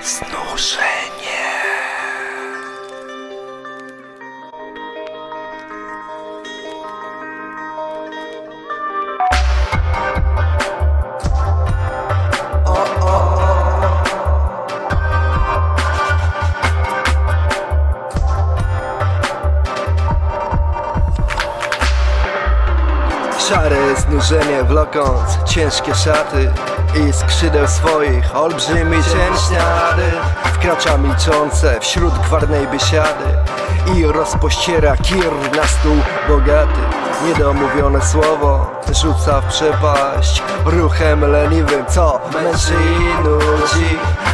Znużenie. Szare znużenie wlokąc ciężkie szaty I skrzydeł swoich olbrzymi ciężniary. Wkracza milczące wśród gwarnej biesiady I rozpościera kir na stół bogaty. Niedomówione słowo rzuca w przepaść Ruchem leniwym, co nudzi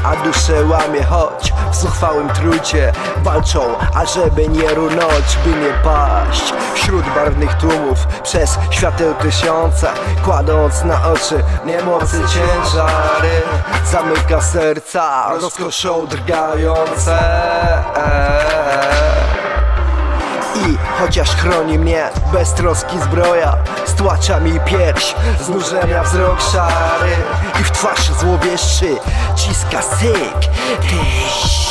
A duszę łamie, choć w zuchwałym trucie Walczą, ażeby nie runąć, by nie paść Wśród barwnych tłumów, przez świateł tysiące Kładąc na oczy niemocy ciężary Zamyka serca, rozkoszą drgające. I chociaż chroni mnie beztroski zbroja Stłacza mi pierś, znużenia wzrok szary I w twarz złowieszczy ciska syk. Tyś,